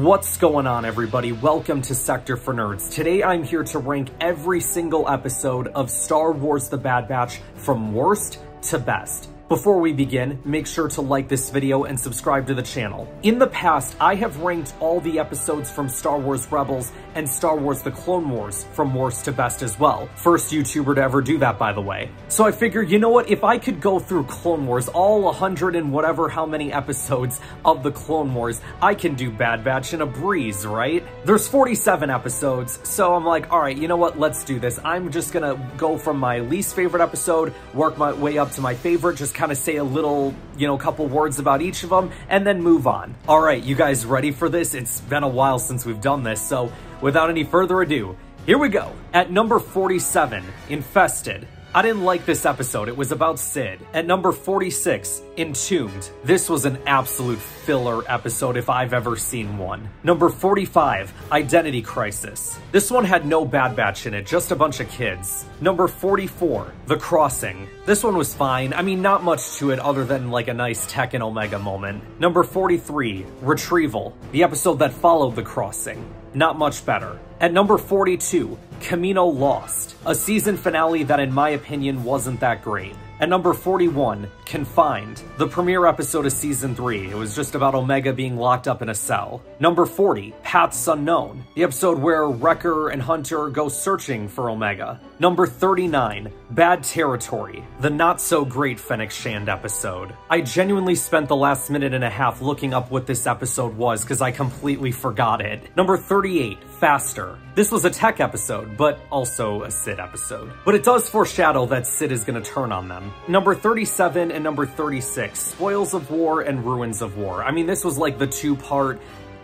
What's going on everybody? Welcome to Sector4Nerds. Today I'm here to rank every single episode of Star Wars The Bad Batch from worst to best. Before we begin, make sure to like this video and subscribe to the channel. In the past, I have ranked all the episodes from Star Wars Rebels and Star Wars The Clone Wars from worst to best as well. First YouTuber to ever do that, by the way. So I figured, you know what, if I could go through Clone Wars, all 100 and whatever how many episodes of The Clone Wars, I can do Bad Batch in a breeze, right? There's 47 episodes, so I'm like, all right, you know what, let's do this. I'm just gonna go from my least favorite episode, work my way up to my favorite, just kind of say a little, you know, couple words about each of them, and then move on. All right, you guys ready for this? It's been a while since we've done this, so without any further ado, here we go. At number 47, Infested. I didn't like this episode. It was about Cid. At number 46, Entombed. This was an absolute filler episode if I've ever seen one. Number 45, Identity Crisis. This one had no Bad Batch in it, just a bunch of kids. Number 44, The Crossing. This one was fine. I mean, not much to it other than like a nice and Omega moment. Number 43, Retrieval. The episode that followed The Crossing. Not much better. At number 42, Kamino Lost, a season finale that in my opinion wasn't that great. At number 41, Confined, the premiere episode of season 3. It was just about Omega being locked up in a cell. Number 40, Paths Unknown, the episode where Wrecker and Hunter go searching for Omega. Number 39, Bad Territory, the not so great Fennec Shand episode. I genuinely spent the last minute and a half looking up what this episode was because I completely forgot it. Number 38, Faster. This was a Tech episode, but also a Cid episode. But it does foreshadow that Cid is going to turn on them. Number 37 and number 36, Spoils of War and Ruins of War. I mean, this was like the two-part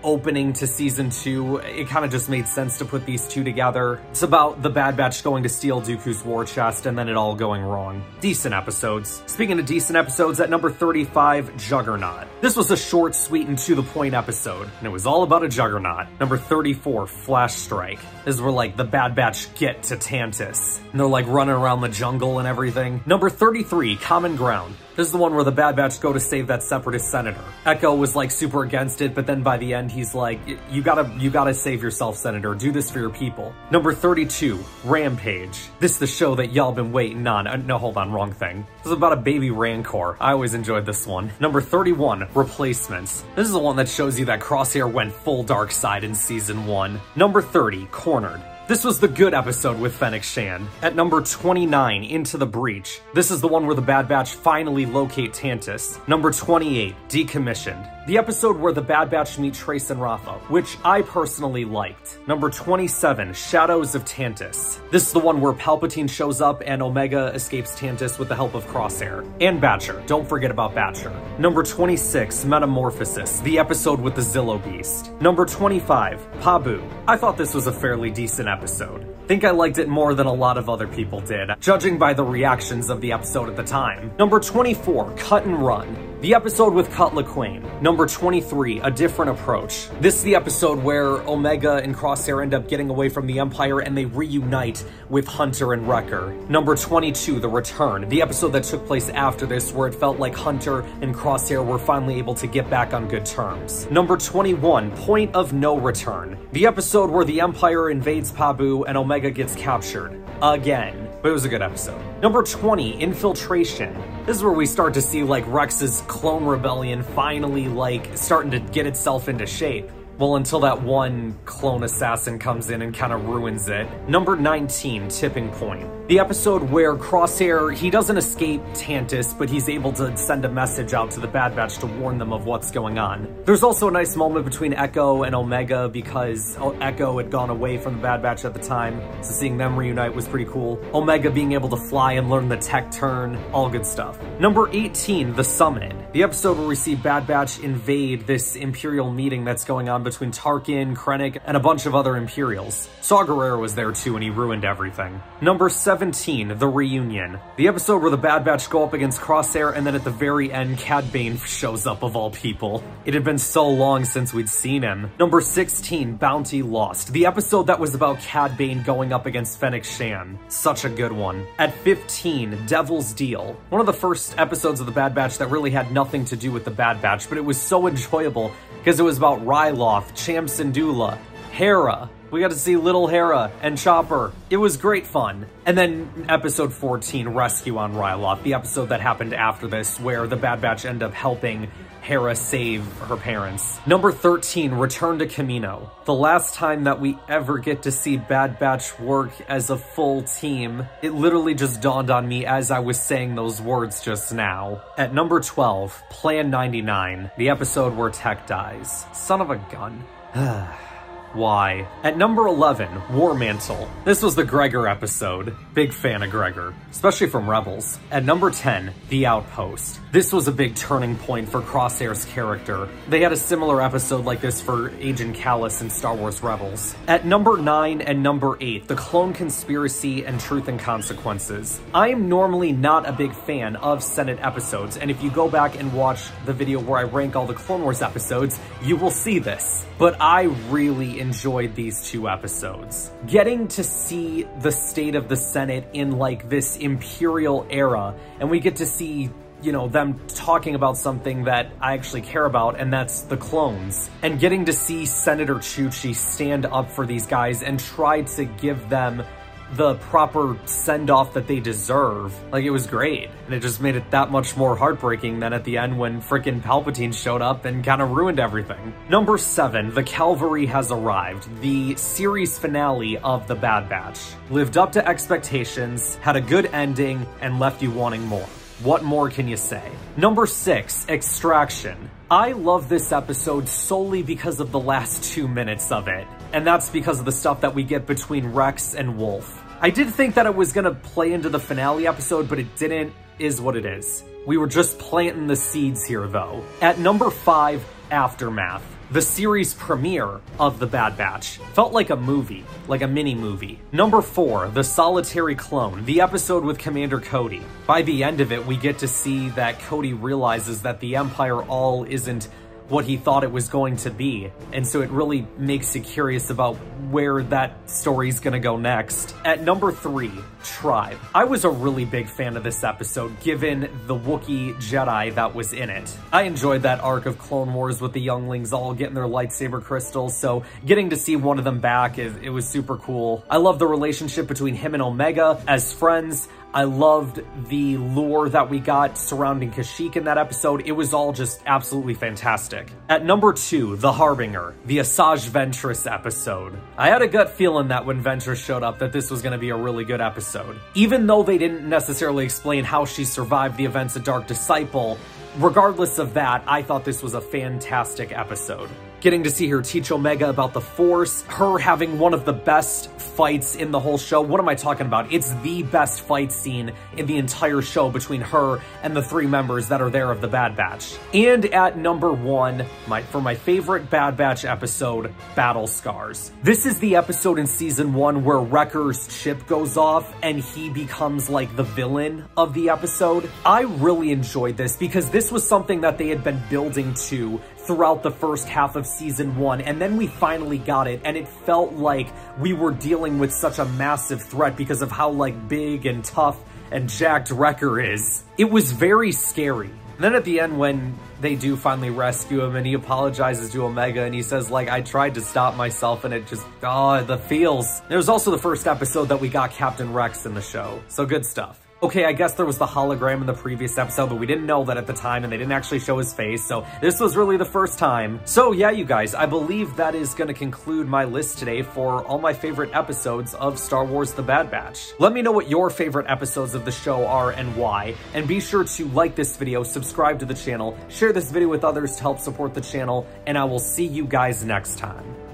opening to season two, it kind of just made sense to put these two together. It's about the Bad Batch going to steal Dooku's war chest and then it all going wrong. Decent episodes. Speaking of decent episodes, at number 35, Juggernaut. This was a short, sweet, and to-the-point episode, and it was all about a Juggernaut. Number 34, Flash Strike. This is where, like, the Bad Batch get to Tantiss, and they're, like, running around the jungle and everything. Number 33, Common Ground. This is the one where the Bad Batch go to save that separatist senator. Echo was like super against it, but then by the end he's like, you gotta, you gotta save yourself, Senator. Do this for your people. Number 32, Rampage. This is the show that y'all been waiting on. Uh, no, hold on, wrong thing. This is about a baby Rancor. I always enjoyed this one. Number 31, Replacements. This is the one that shows you that Crosshair went full dark side in season one. Number 30, Cornered. This was the good episode with Fennec Shand. At number 29, Into the Breach. This is the one where the Bad Batch finally locate Tantiss. Number 28, Decommissioned. The episode where the Bad Batch meet Trace and Rafa, which I personally liked. Number 27, Shadows of Tantiss. This is the one where Palpatine shows up and Omega escapes Tantiss with the help of Crosshair. And Batcher. Don't forget about Batcher. Number 26, Metamorphosis. The episode with the Zillo Beast. Number 25, Pabu. I thought this was a fairly decent episode. Think I liked it more than a lot of other people did, judging by the reactions of the episode at the time. Number 24, Cut and Run. The episode with Cut Lawquane. Number 23, A Different Approach. This is the episode where Omega and Crosshair end up getting away from the Empire and they reunite with Hunter and Wrecker. Number 22, The Return. The episode that took place after this where it felt like Hunter and Crosshair were finally able to get back on good terms. Number 21, Point of No Return. The episode where the Empire invades Pabu and Omega gets captured. Again. But it was a good episode. Number 20, Infiltration. This is where we start to see like Rex's clone rebellion finally like starting to get itself into shape. Well, until that one clone assassin comes in and kind of ruins it. Number 19, Tipping Point. The episode where Crosshair, he doesn't escape Tantiss, but he's able to send a message out to the Bad Batch to warn them of what's going on. There's also a nice moment between Echo and Omega because Echo had gone away from the Bad Batch at the time, so seeing them reunite was pretty cool. Omega being able to fly and learn the tech turn, all good stuff. Number 18, The Summit. The episode where we see Bad Batch invade this Imperial meeting that's going on between Tarkin, Krennic, and a bunch of other Imperials. Saw Gerrera was there too and he ruined everything. Number 17, The Reunion. The episode where the Bad Batch go up against Crosshair and then at the very end, Cad Bane shows up of all people. It had been so long since we'd seen him. Number 16, Bounty Lost. The episode that was about Cad Bane going up against Fennec Shand. Such a good one. At 15, Devil's Deal. One of the first episodes of the Bad Batch that really had nothing to do with the Bad Batch, but it was so enjoyable because it was about Ryloth Hoth, Cham Syndulla, Hera, we got to see Little Hera and Chopper. It was great fun. And then episode 14, Rescue on Ryloth, the episode that happened after this, where the Bad Batch end up helping Hera save her parents. Number 13, Return to Kamino. The last time that we ever get to see Bad Batch work as a full team. It literally just dawned on me as I was saying those words just now. At number 12, Plan 99, the episode where Tech dies. Son of a gun. Why? At number 11, War Mantle. This was the Gregor episode. Big fan of Gregor, especially from Rebels. At number 10, The Outpost. This was a big turning point for Crosshair's character. They had a similar episode like this for Agent Kallus in Star Wars Rebels. At number 9 and number 8, The Clone Conspiracy and Truth and Consequences. I am normally not a big fan of Senate episodes, and if you go back and watch the video where I rank all the Clone Wars episodes, you will see this. But I really enjoyed these two episodes. Getting to see the state of the Senate in like this Imperial era, and we get to see you know, them talking about something that I actually care about, and that's the clones. And getting to see Senator Chuchi stand up for these guys and try to give them the proper send-off that they deserve. Like, it was great. And it just made it that much more heartbreaking than at the end when frickin' Palpatine showed up and kind of ruined everything. Number 7, The Cavalry Has Arrived, the series finale of The Bad Batch. Lived up to expectations, had a good ending, and left you wanting more. What more can you say? Number 6, Extraction. I love this episode solely because of the last two minutes of it, and that's because of the stuff that we get between Rex and Wolffe. I did think that it was gonna play into the finale episode, but it didn't, is what it is. We were just planting the seeds here though. At number 5, Aftermath. The series premiere of The Bad Batch felt like a movie, like a mini movie. Number 4, The Solitary Clone, the episode with Commander Cody. By the end of it, we get to see that Cody realizes that the Empire all isn't what he thought it was going to be. And so it really makes you curious about where that story's gonna go next. At number three, Tribe. I was a really big fan of this episode, given the Wookiee Jedi that was in it. I enjoyed that arc of Clone Wars with the younglings all getting their lightsaber crystals, so getting to see one of them back, is, it was super cool. I love the relationship between him and Omega as friends. I loved the lore that we got surrounding Kashyyyk in that episode. It was all just absolutely fantastic. At number two, The Harbinger, the Asajj Ventress episode. I had a gut feeling that when Ventress showed up that this was going to be a really good episode. Even though they didn't necessarily explain how she survived the events of Dark Disciple, regardless of that, I thought this was a fantastic episode getting to see her teach Omega about the Force, her having one of the best fights in the whole show. What am I talking about? It's the best fight scene in the entire show between her and the three members that are there of the Bad Batch. And at number one, my for my favorite Bad Batch episode, Battle Scars. This is the episode in season one where Wrecker's chip goes off and he becomes like the villain of the episode. I really enjoyed this because this was something that they had been building to throughout the first half of season one, and then we finally got it, and it felt like we were dealing with such a massive threat because of how, like, big and tough and jacked Wrecker is. It was very scary. And then at the end, when they do finally rescue him and he apologizes to Omega and he says, like, I tried to stop myself and it just, oh, the feels. It was also the first episode that we got Captain Rex in the show. So good stuff. Okay, I guess there was the hologram in the previous episode, but we didn't know that at the time, and they didn't actually show his face, so this was really the first time. So yeah, you guys, I believe that is going to conclude my list today for all my favorite episodes of Star Wars The Bad Batch. Let me know what your favorite episodes of the show are and why, and be sure to like this video, subscribe to the channel, share this video with others to help support the channel, and I will see you guys next time.